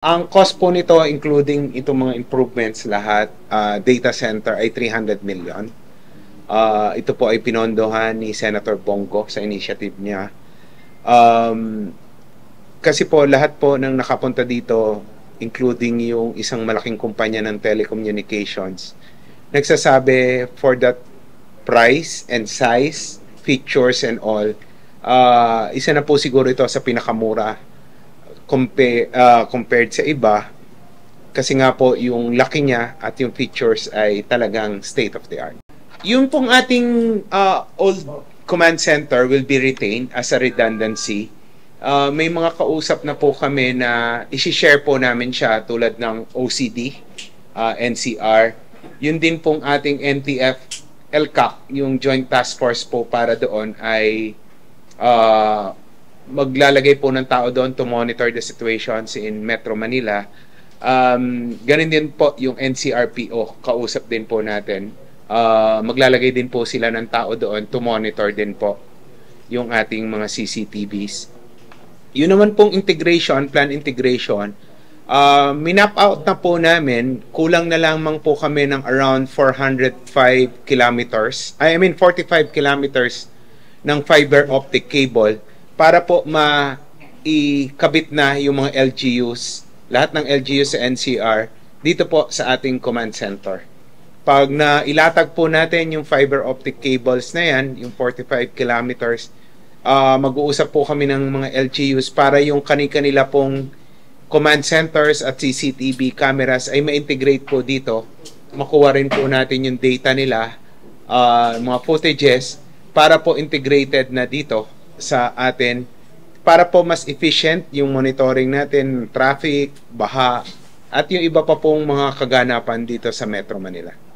Ang cost po nito, including itong mga improvements lahat, uh, data center ay 300 million. Uh, ito po ay pinondohan ni Senator Bongo sa initiative niya. Um, kasi po lahat po ng nakapunta dito, including yung isang malaking kumpanya ng telecommunications, nagsasabi for that price and size, features and all, uh, isa na po siguro ito sa pinakamura compare, uh, compared sa iba kasi nga po yung laki niya at yung features ay talagang state of the art. Yung pong ating uh, old command center will be retained as a redundancy. Uh, may mga kausap na po kami na isi-share po namin siya tulad ng OCD, uh, NCR. Yun din pong ating NTF LCAC, yung Joint Task Force po para doon ay uh, maglalagay po ng tao doon to monitor the situations in Metro Manila. Um, ganun din po yung NCRPO, kausap din po natin. Uh, maglalagay din po sila ng tao doon to monitor din po yung ating mga CCTVs. Yun naman pong integration, plan integration, uh, minap out na po namin, kulang na lamang po kami ng around 405 kilometers, I mean 45 kilometers ng fiber optic cable para po ma-ikabit na yung mga LGUs, lahat ng LGUs sa NCR, dito po sa ating command center. Pag na ilatag po natin yung fiber optic cables na yan, yung 45 kilometers, uh, mag-uusap po kami ng mga LGUs para yung kani-kanila pong command centers at CCTV cameras ay ma-integrate po dito. Makuha rin po natin yung data nila, uh, mga footages, para po integrated na dito sa atin para po mas efficient yung monitoring natin, traffic, baha, at yung iba pa pong mga kaganapan dito sa Metro Manila.